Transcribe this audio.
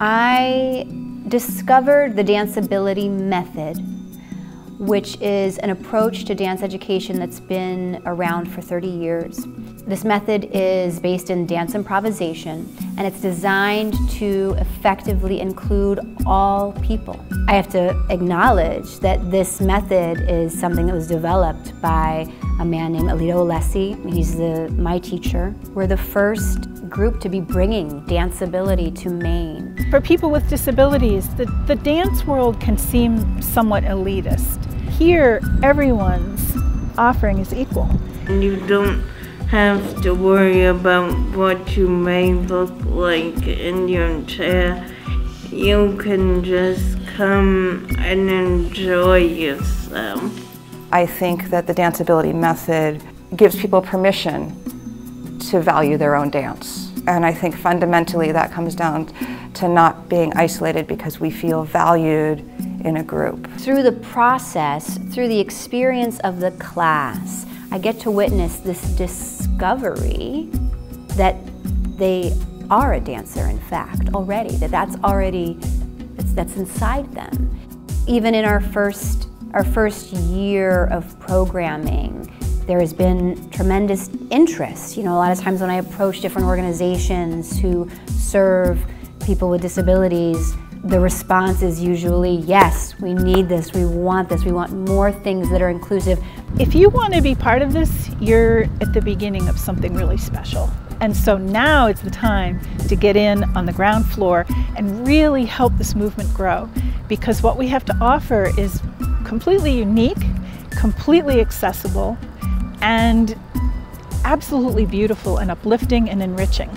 I discovered the danceability method, which is an approach to dance education that's been around for 30 years. This method is based in dance improvisation and it's designed to effectively include all people. I have to acknowledge that this method is something that was developed by a man named Alito Alessi. He's the, my teacher. We're the first group to be bringing danceability to Maine. For people with disabilities, the, the dance world can seem somewhat elitist. Here, everyone's offering is equal. And you don't have to worry about what you may look like in your chair. You can just come and enjoy yourself. I think that the danceability method gives people permission to value their own dance. And I think fundamentally that comes down to not being isolated because we feel valued in a group. Through the process, through the experience of the class, I get to witness this discovery that they are a dancer, in fact, already, that that's already, that's, that's inside them. Even in our first, our first year of programming, there has been tremendous interest. You know, a lot of times when I approach different organizations who serve people with disabilities, the response is usually, yes, we need this, we want this, we want more things that are inclusive. If you want to be part of this, you're at the beginning of something really special. And so now is the time to get in on the ground floor and really help this movement grow. Because what we have to offer is completely unique, completely accessible, and absolutely beautiful and uplifting and enriching.